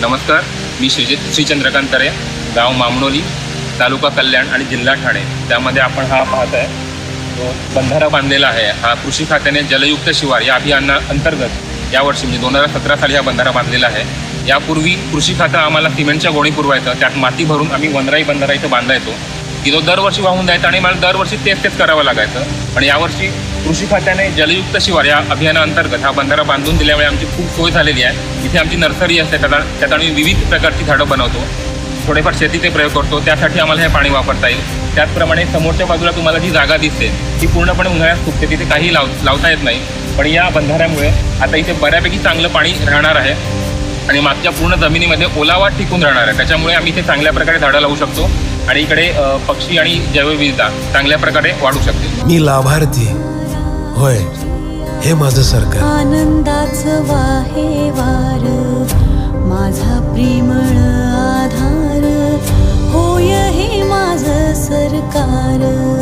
नमस्कार मी श्रीजित श्री चंद्रकांत तरे गाव मामणोली तालुका कल्याण आणि जिल्हा ठाणे. त्यामध्ये आपण हा पाहत आहे. तो बंधारा बांधलेला आहे हा कृषी खात्याने जलयुक्त शिवार या अभियाना अंतर्गत यावर्षी म्हणजे दोन हजार सतरा साली हा बंधारा बांधलेला आहे. यापूर्वी कृषी खातं आम्हाला सिमेंटच्या गोणी पुरवायचं त्यात माती भरून आम्ही वनराई बंधारा इथं बांधायचो की तो दरवर्षी वाहून जायचा आणि मला दरवर्षी तेच तेच करावं लागायचं. पण यावर्षी कृषी खात्याने जलयुक्त शिवार या अभियानाअंतर्गत हा बंधारा बांधून दिल्यामुळे आमची खूप सोय झालेली आहे. इथे आमची नर्सरी असते त्याला त्यात आम्ही विविध प्रकारची झाडं बनवतो. थोडेफार शेतीचे प्रयोग करतो. त्यासाठी आम्हाला हे पाणी वापरता येईल. त्याचप्रमाणे समोरच्या बाजूला तुम्हाला जी जागा दिसते ती पूर्णपणे उन्हाळ्यात सुकते तिथे काही लाव लावता येत नाही. पण या बंधाऱ्यामुळे आता इथे बऱ्यापैकी चांगलं पाणी राहणार आहे. आणि मागच्या पूर्ण जमिनीमध्ये ओलावा टिकून राहणार आहे. त्याच्यामुळे आम्ही इथे चांगल्या प्रकारे झाडं लावू शकतो. आणि इकडे पक्षी आणि जैवविविधता चांगल्या प्रकारे वाढू शकते. मी लाभार्थी. होय. हे माझं सरकार. आनंदाचं वाहे वार माझा प्रेमळ आधार. होय हे माझं सरकार.